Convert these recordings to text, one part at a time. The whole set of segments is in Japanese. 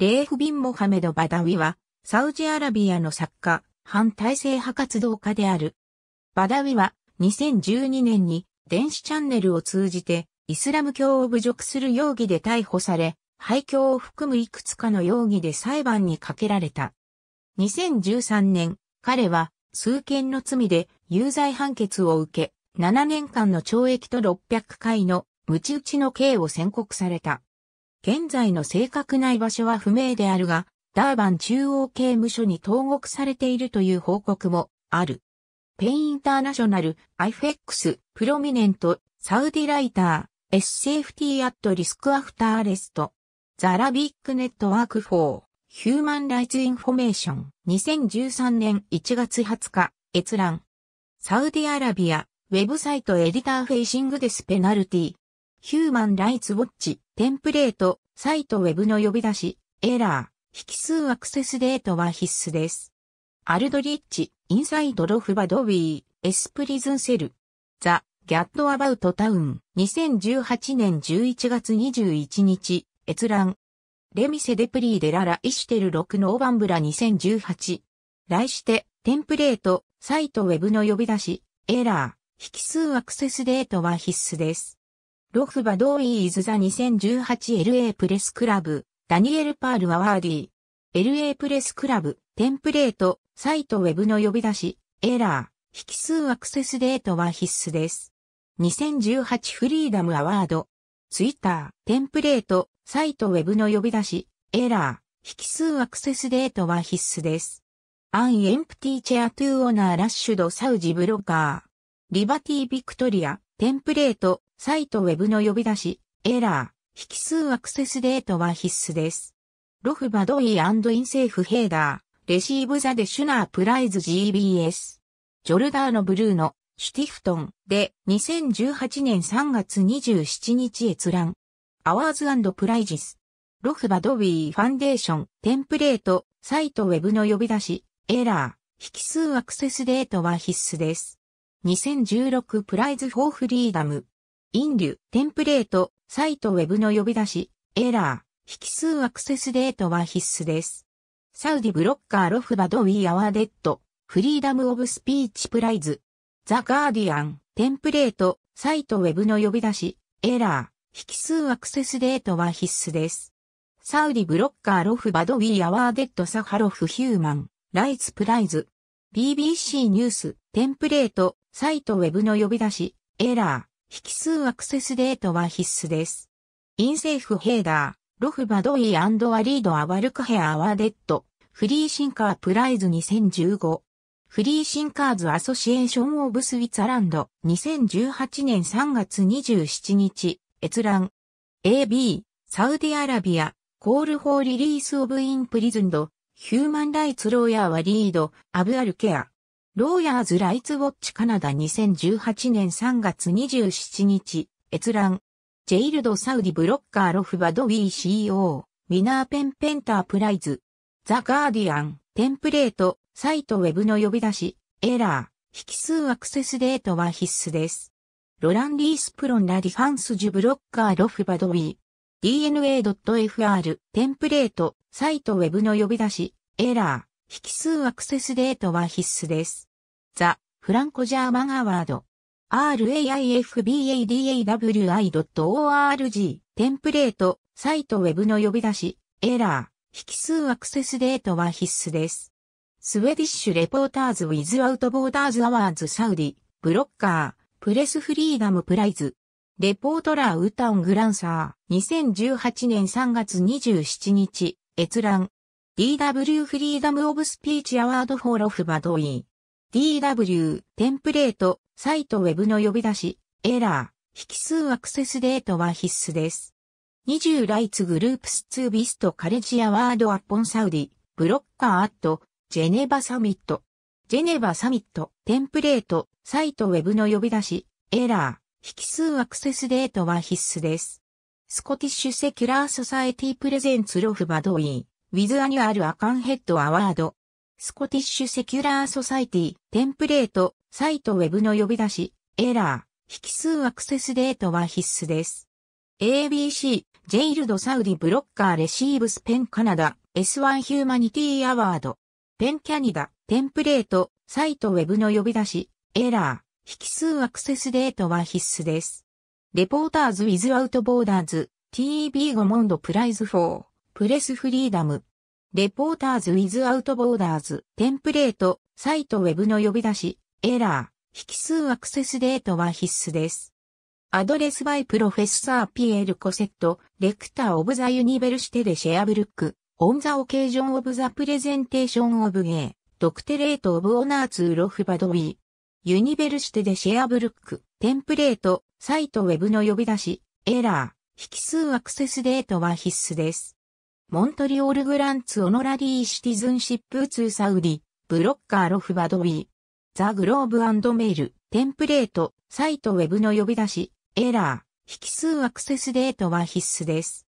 レーフビン・モハメド・バダウィは、サウジアラビアの作家、反体制派活動家である。バダウィは、2012年に、電子チャンネルを通じて、イスラム教を侮辱する容疑で逮捕され、廃教を含むいくつかの容疑で裁判にかけられた。2013年、彼は数件の罪で有罪判決を受け、7年間の懲役と600回の無知打ちの刑を宣告された。現在の正確な居場所は不明であるが、ダーバン中央刑務所に投獄されているという報告もある。 PEN International、IFEX、Prominent Saudi writer's safety at risk after arrest、The Arabic Network for Human Rights Information、2013年1月20日、閲覧。 Saudi Arabia、website editor facing death penalty。ヒューマンライツウォッチ、テンプレート、サイトウェブの呼び出し、エラー、引数アクセスデートは必須です。アルドリッチ、インサイドロフバドウィー、エスプリズンセル。ザ・ギャットアバウトタウン、2018年11月21日、閲覧。レミセデプリーデラライシテル6ノーバンブラ2018。来して、テンプレート、サイトウェブの呼び出し、エラー、引数アクセスデートは必須です。 Raif Badawi is the 2018 LA Press Club、Daniel Pearl Awardee。LA Press Club、テンプレート、サイトウェブの呼び出し、エラー、引数アクセスデートは必須です。2018 Freedom Award、ツイッター、テンプレート、サイトウェブの呼び出し、エラー、引数アクセスデートは必須です。アンエンプティチェアトゥーオナーラッシュドサウジブロッカー。リバティビクトリア、テンプレート、サイトウェブの呼び出し、エラー、引数アクセスデートは必須です。ロフバドイインセーフヘーダー、レシーブザデシュナープライズ GBS。ジョルダーノブルーのシュティフトンで2018年3月27日閲覧。アワーズプライジス。Raif Badawi Foundation、テンプレート、サイトウェブの呼び出し、エラー、引数アクセスデートは必須です。2016 Prize for Freedom。インリュ、テンプレート、サイトウェブの呼び出し、エラー、引数アクセスデートは必須です。 Saudi blogger Raif Badawi awarded、Freedom of Speech Prize。The Guardian、テンプレート、サイトウェブの呼び出し、エラー、引数アクセスデートは必須です。Saudi blogger Raif Badawi awarded Sakharov human rights prize。BBC News、テンプレート、 Cite web の呼び出し、エラー、引数 access date は必須です。インセーフヘーダー、ロフバドイーアリードアワルカヘアアワデッド、フリーシンカープライズ2015。フリーシンカーズアソシエーションオブスウィツァランド2018年3月27日閲覧。AB、サウディアラビア、コールフォーリリースオブインプリズンド、ヒューマンライツローヤーはリード、アブアルケア。ローヤーズライツウォッチカナダ2018年3月27日、閲覧。 Jailed Saudi blogger Raif Badawi co-winner PEN Pinter Prize。The Guardian、テンプレート、 Cite web の呼び出し、エラー、引数 access date は必須です。Laurent Ries prend la défense du blogueur Raif Badawi。dna.fr テンプレート、 Cite web の呼び出し、エラー、引数 access date は必須です。 The Franco-German Award。raifbadawi.org テンプレート、 Cite web の呼び出し、エラー、引数 access date は必須です。 Swedish Reporters Without Borders awards Saudi、blogger, press freedom prize。Reportrar utan gränser、2018年3月27日、閲覧。DW Freedom of Speech Award for Raif Badawi。DW、テンプレート、 Cite web の呼び出し、エラー、引数 access date は必須です。20 rights groups to bestow courage award upon Saudi blogger at、Geneva Summit。Geneva Summit、テンプレート、 Cite web の呼び出し、エラー、引数 access date は必須です。 Scottish Secular Society presents Raif Badawi with annual Aikenhead Award。Scottish Secular Society、テンプレート、 Cite web の呼び出し、エラー、引数 access date は必須です。ABC、ジェイルド・サウディ・ブロッカー・レシーブス・ペン・カナダ S1 ヒューマニティ・アワード。PEN Canada、テンプレート、 Cite web の呼び出し、エラー、引数 access date は必須です。 Reporters Without Borders TV5 Monde prize for press freedom。Reporters Without Borders、テンプレート、 Cite web の呼び出し、エラー、引数 access date は必須です。 Address by Professor Pierre Cossette, rector of the Université de Sherbrooke, on the occasion of the presentation of の、doctorate of honour to Raif Badawi。Université de Sherbrooke、テンプレート、 Cite web の呼び出し、エラー、引数 access date は必須です。 Montreal grants honorary citizenship to Saudi blogger Raif Badawi。The Globe Mail、テンプレート、 Cite web の呼び出し、エラー、引数 access date は必須です。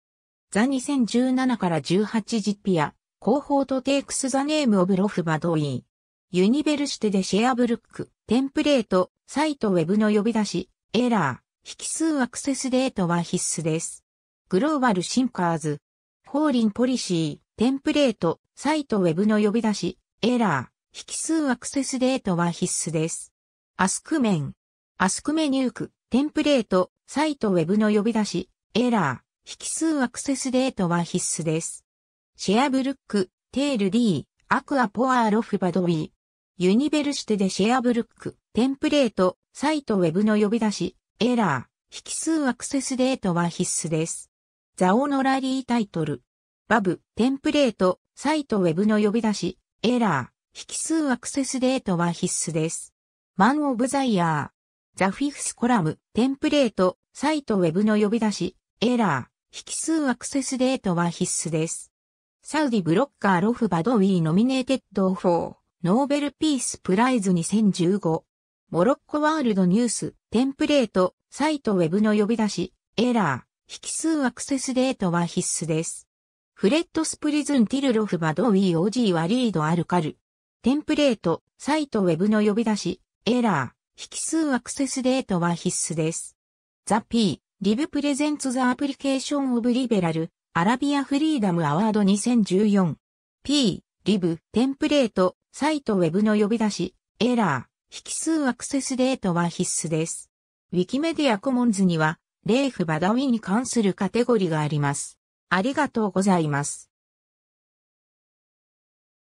The 2017から18 JPIA、cohort takes the name of Raif Badawi。Université de Sherbrooke、テンプレート、 Cite web の呼び出し、エラー、引数 access date は必須です。 Global Thinkers、Foreign Policy、テンプレート、 Cite web の呼び出し、エラー、引数 access date は必須です。 AskMen、AskMen UK、テンプレート、 Cite web の呼び出し、エラー、引数 access date は必須です。Sherbrooke, terre d'accueil pour Raif Badawi Université de Sherbrooke、テンプレート、 Cite web の呼び出し、エラー、引数 access date は必須です。 The honorary title、バブ、テンプレート、 Cite web の呼び出し、エラー、引数 access date は必須です。 Man of the year、The Fifth Column、テンプレート、 Cite web の呼び出し、エラー、引数 access date は必須です。Saudi blogger Raif Badawi nominated for Nobel Peace Prize 2015。Morocco World News、テンプレート、 Cite web の呼び出し、エラー、引数 access date は必須です。 Fredsprisen til Raif Badawi og Waleed Abulkhair。テンプレート、 Cite web の呼び出し、エラー、引数 access date は必須です。 The P、Lib presents the application of Liberal Arabia Freedom Award 2014。P、リブ、テンプレート、サイトウェブの呼び出し、エラー、引数アクセスデートは必須です。ウィキメディアコモンズには、レーフ・バダウィに関するカテゴリがあります。ありがとうございます。